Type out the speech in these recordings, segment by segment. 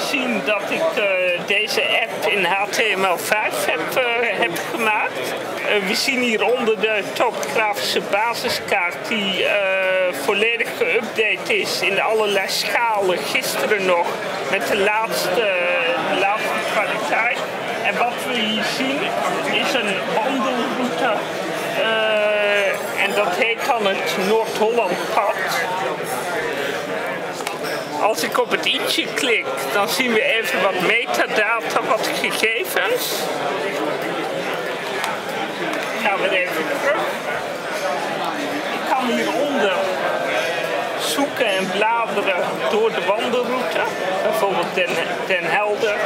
gezien dat ik eh, deze app in HTML5 heb, eh, heb gemaakt. Eh, we zien hieronder de topografische basiskaart die volledig geüpdate is in allerlei schalen. Gisteren nog met de laatste, laatste kwaliteit. En wat we hier zien is een wandelroute. en dat heet dan het Noord-Holland-pad. Als ik op het i'tje klik, dan zien we even wat metadata, wat gegevens. Gaan we even terug. Ik kan hieronder zoeken en bladeren door de wandelroute. Bijvoorbeeld Den, Den Helder.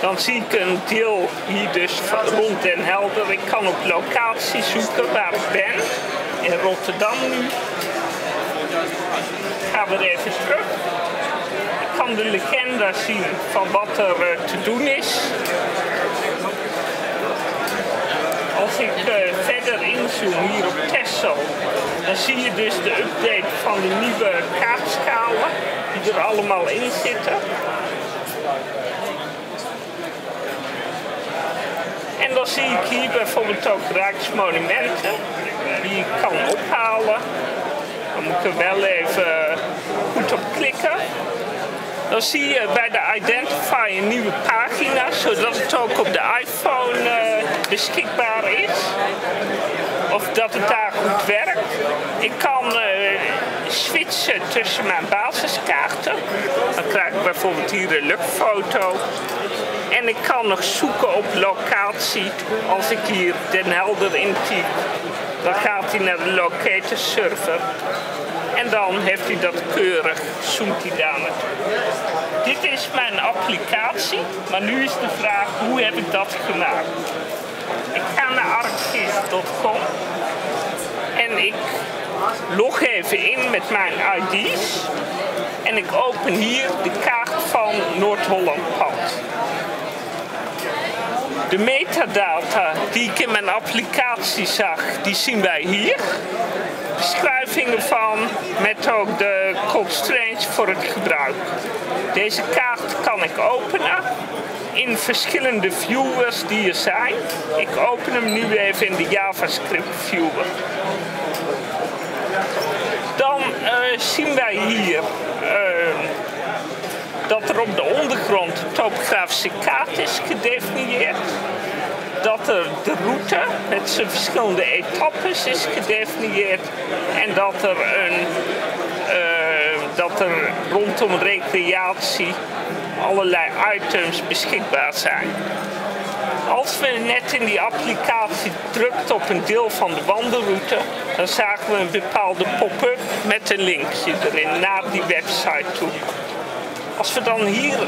Dan zie ik een deel hier dus rond Den Helder. Ik kan op locatie zoeken waar ik ben. In Rotterdam nu gaan we even terug. Ik kan de legenda zien van wat er eh, te doen is. Als ik uh, verder inzoom hier op Texel, dan zie je dus de update van de nieuwe kaartschalen die er allemaal in zitten. En dan zie ik hier bijvoorbeeld ook Rijksmonumenten die ik kan ophalen. Dan moet ik er wel even goed op klikken. Dan zie je bij de Identify een nieuwe pagina, zodat het ook op de iPhone uh, beschikbaar is. Of dat het daar goed werkt. Ik kan uh, switchen tussen mijn basiskaarten. Dan krijg ik bijvoorbeeld hier een luchtfoto. En ik kan nog zoeken op locatie als ik hier Den Helder intyp. Dan gaat hij naar de locator server. En dan heeft hij dat keurig, zoomt hij daar. Dit is mijn applicatie, maar nu is de vraag hoe heb ik dat gemaakt. Ik ga naar arcgis.com en ik log even in met mijn ID's. En ik open hier de kaart van Noord-Holland Pad. De metadata die ik in mijn applicatie zag, die zien wij hier. Beschrijvingen van met ook de constraints voor het gebruik. Deze kaart kan ik openen in verschillende viewers die er zijn. Ik open hem nu even in de JavaScript viewer. Dan uh, zien wij hier uh, dat er op de ondergrond een topografische kaart is gedefinieerd. Dat er de route met zijn verschillende etappes is gedefinieerd. En dat er, een, uh, dat er rondom recreatie allerlei items beschikbaar zijn. Als we net in die applicatie drukt op een deel van de wandelroute, dan zagen we een bepaalde pop-up met een linkje erin naar die website toe. Als we dan hier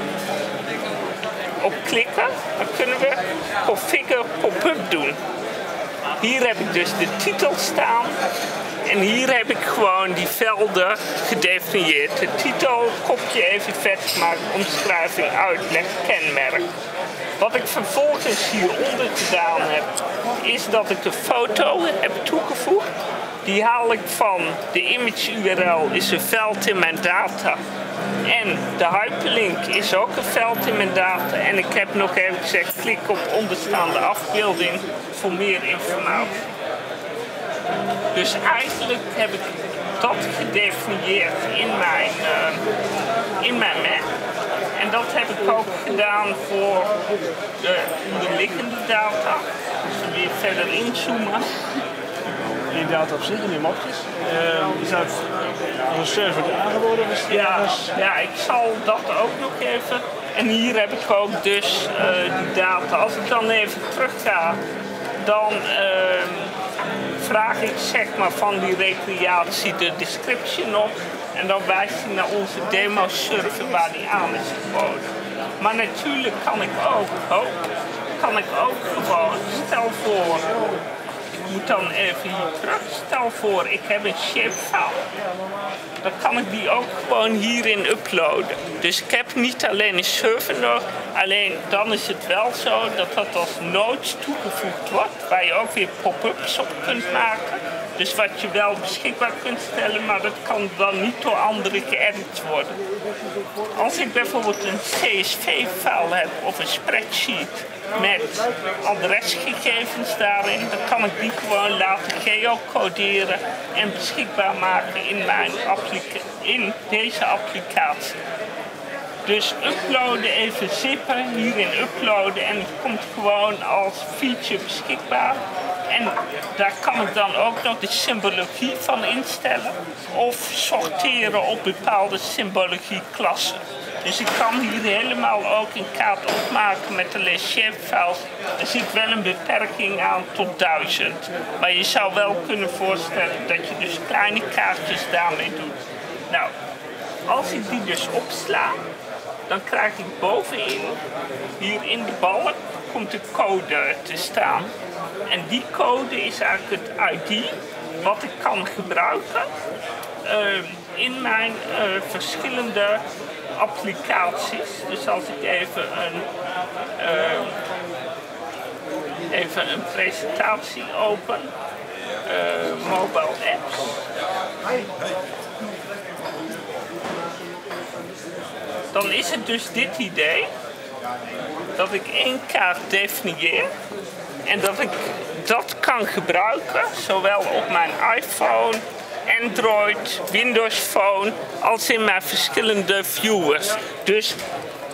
op klikken, dan kunnen we configure pop-up doen. Hier heb ik dus de titel staan en hier heb ik gewoon die velden gedefinieerd. De titel, kopje even vet gemaakt, omschrijving, uitleg, kenmerk. Wat ik vervolgens hieronder gedaan heb, is dat ik de foto heb toegevoegd. Die haal ik van de image URL, is een veld in mijn data. En de hyperlink is ook een veld in mijn data. En ik heb nog even gezegd, klik op onderstaande afbeelding voor meer informatie. Dus eigenlijk heb ik dat gedefinieerd in mijn, uh, in mijn map. En dat heb ik ook gedaan voor de onderliggende data. Dus we weer verder inzoomen in data op zich, in die mapjes. Uh, is dat als een server aangeboden? Ja, ja, ik zal dat ook nog even. En hier heb ik ook dus uh, die data. Als ik dan even terug ga, dan uh, vraag ik zeg maar van die recreatie de description op. En dan wijst hij naar onze demo server waar die aan is geboden. Maar natuurlijk kan ik ook, kan ik ook gewoon, stel voor, moet dan even hier terug. Stel voor, ik heb een shapefile. Dan kan ik die ook gewoon hierin uploaden. Dus ik heb niet alleen een server nodig. Alleen dan is het wel zo dat dat als nodes toegevoegd wordt. Waar je ook weer pop-ups op kunt maken. Dus wat je wel beschikbaar kunt stellen, maar dat kan dan niet door anderen geëdit worden. Als ik bijvoorbeeld een CSV-file heb of een spreadsheet met adresgegevens daarin, dan kan ik die gewoon laten geocoderen en beschikbaar maken in, mijn in deze applicatie. Dus uploaden, even zippen, hierin uploaden en het komt gewoon als feature beschikbaar. En daar kan ik dan ook nog de symbologie van instellen of sorteren op bepaalde symbologieklassen. Dus ik kan hier helemaal ook een kaart opmaken met de Leger-files. Er zit wel een beperking aan tot 1000. Maar je zou wel kunnen voorstellen dat je dus kleine kaartjes daarmee doet. Nou, als ik die dus opsla, dan krijg ik bovenin, hier in de balk, komt de code te staan. En die code is eigenlijk het ID wat ik kan gebruiken uh, in mijn uh, verschillende applicaties. Dus als ik even een, uh, even een presentatie open, mobile apps. Dan is het dus dit idee dat ik één kaart definieer en dat ik dat kan gebruiken, zowel op mijn iPhone, Android, Windows Phone, als in mijn verschillende viewers. Dus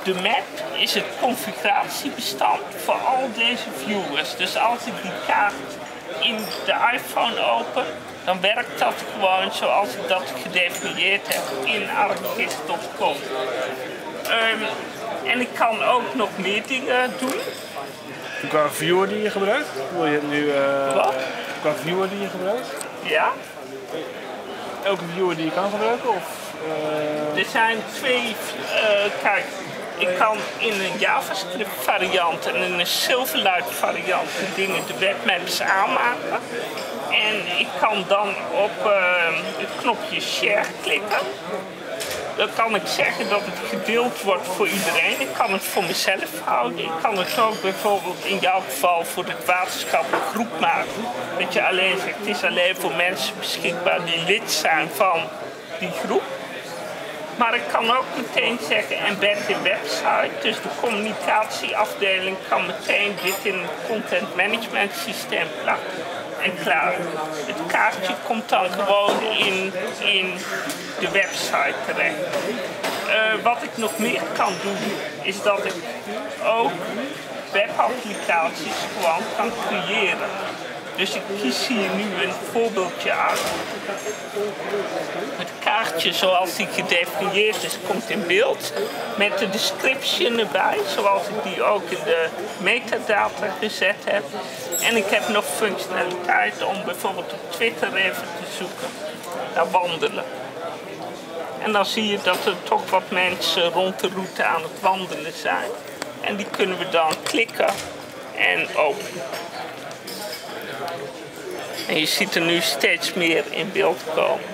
de map is het configuratiebestand voor al deze viewers. Dus als ik die kaart in de iPhone open, dan werkt dat gewoon zoals ik dat gedefinieerd heb in ArcGIS.com. Um, en ik kan ook nog meer dingen doen. Qua viewer die je gebruikt? Wil je nu, uh, Wat? Qua viewer die je gebruikt? Ja. Elke viewer die je kan gebruiken? Of, uh... Er zijn twee. Uh, kijk, ik kan in een JavaScript variant en in een Silverlight variant de dingen, de webmaps aanmaken. En ik kan dan op het knopje share klikken dan kan ik zeggen dat het gedeeld wordt voor iedereen. Ik kan het voor mezelf houden. Ik kan het ook bijvoorbeeld in jouw geval voor het waterschap een groep maken. Dat je alleen zegt, het is alleen voor mensen beschikbaar die lid zijn van die groep. Maar ik kan ook meteen zeggen embed in website. Dus de communicatieafdeling kan meteen dit in een content management systeem plakken en klaar. Het kaartje komt dan gewoon in, in de website terecht. Uh, wat ik nog meer kan doen, is dat ik ook webapplicaties gewoon kan creëren. Dus ik kies hier nu een voorbeeldje uit. Het kaartje zoals die gedefinieerd is, komt in beeld. Met de description erbij, zoals ik die ook in de metadata gezet heb. En ik heb nog functionaliteit om bijvoorbeeld op Twitter even te zoeken naar wandelen. En dan zie je dat er toch wat mensen rond de route aan het wandelen zijn. En die kunnen we dan klikken en openen. En je ziet er nu steeds meer in beeld komen.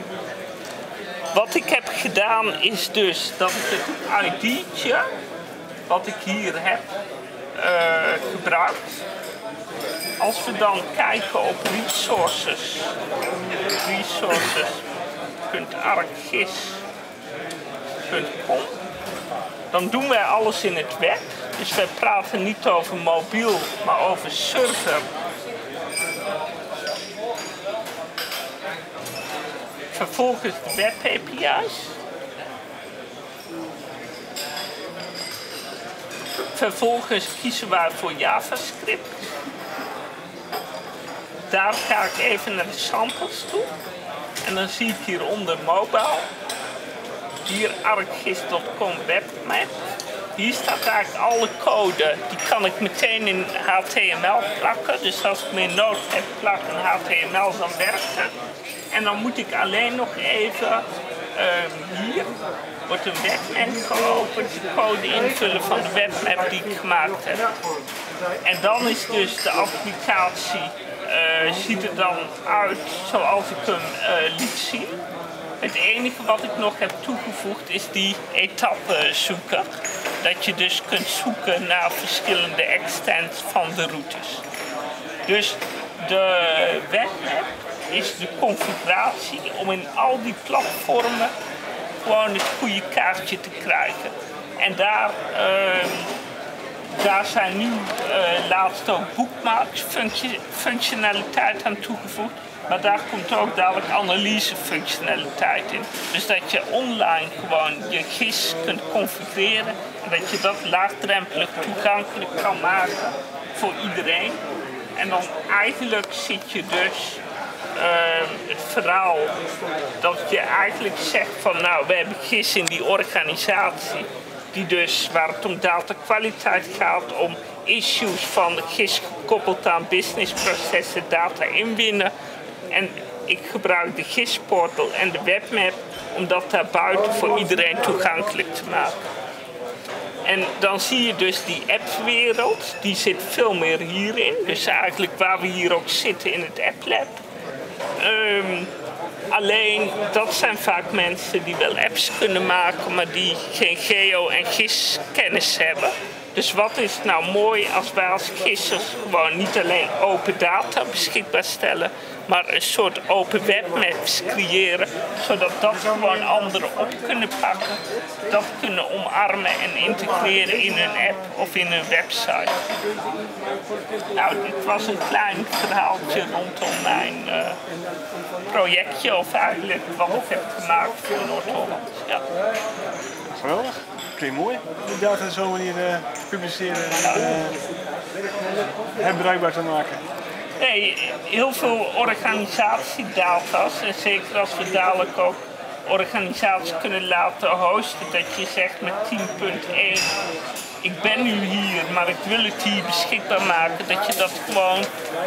Wat ik heb gedaan is dus dat ik het ID'tje, wat ik hier heb, uh, gebruikt. Als we dan kijken op resources, resources.arcgis.com, dan doen wij alles in het web. Dus wij praten niet over mobiel, maar over server vervolgens de web API's. Vervolgens kiezen we voor JavaScript. Daar ga ik even naar de samples toe. En dan zie ik hieronder mobile. Hier webmap. Hier staat eigenlijk alle code. Die kan ik meteen in HTML plakken. Dus als ik meer nood heb, plak in HTML, dan werkt het. En dan moet ik alleen nog even uh, hier wordt een webmap geopend, de code invullen van de webmap die ik gemaakt heb. En dan is dus de applicatie, uh, ziet er dan uit zoals ik hem uh, liet zien. Het enige wat ik nog heb toegevoegd is die etappe zoeken. Dat je dus kunt zoeken naar verschillende extents van de routes. Dus de webmap is de configuratie om in al die platformen gewoon het goede kaartje te krijgen. En daar, ehm, daar zijn nu uh, laatst ook bookmarks functionaliteit aan toegevoegd. Maar daar komt ook dadelijk analysefunctionaliteit in. Dus dat je online gewoon je GIS kunt configureren en dat je dat laagdrempelig toegankelijk kan maken voor iedereen. En dan eigenlijk zit je dus uh, het verhaal dat je eigenlijk zegt van nou we hebben GIS in die organisatie die dus waar het om datakwaliteit gaat, om issues van GIS gekoppeld aan businessprocessen, data inwinnen. En ik gebruik de GIS-portal en de webmap om dat daar buiten voor iedereen toegankelijk te maken. En dan zie je dus die appwereld, die zit veel meer hierin. Dus eigenlijk waar we hier ook zitten in het AppLab. Um, alleen dat zijn vaak mensen die wel apps kunnen maken, maar die geen geo- en GIS-kennis hebben. Dus wat is nou mooi als wij als gissers gewoon niet alleen open data beschikbaar stellen, maar een soort open webmaps creëren, zodat dat gewoon anderen op kunnen pakken, dat kunnen omarmen en integreren in hun app of in hun website. Nou, dit was een klein verhaaltje rondom mijn uh, projectje, of eigenlijk wat ik heb gemaakt voor Noord-Holland. Ja. Geweldig. Klinkt mooi. Die data zo manier uh, publiceren en uh, bereikbaar te maken. Nee, heel veel organisatiedata's. En zeker als we dadelijk ook organisaties kunnen laten hosten, dat je zegt met 10.1 ik ben nu hier, maar ik wil het hier beschikbaar maken. Dat je dat gewoon,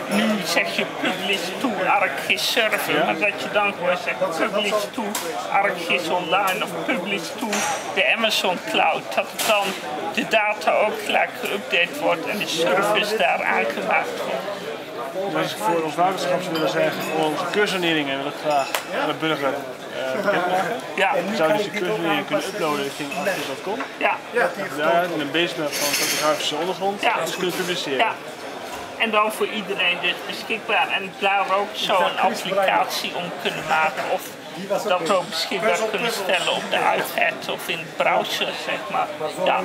nu zeg je publish to ArcGIS server, maar dat je dan gewoon zegt publish to ArcGIS online of publish to de Amazon Cloud. Dat het dan de data ook gelijk geüpdate wordt en de service daar aangemaakt wordt. Dus voor ons waterschap willen zeggen, voor onze cursioneringen willen graag aan de burger uh, bekendmaken. Ja. Zou dus de cursioneringen kunnen uploaden richting artis.com. Ja. Daar in een basement van topografische ondergrond ja. dus kunnen publiceren. Ja. En dan voor iedereen dus beschikbaar. En daar ook zo'n applicatie om kunnen maken. Of dat ook beschikbaar kunnen stellen op de iPad of in de browser, zeg maar. Ja.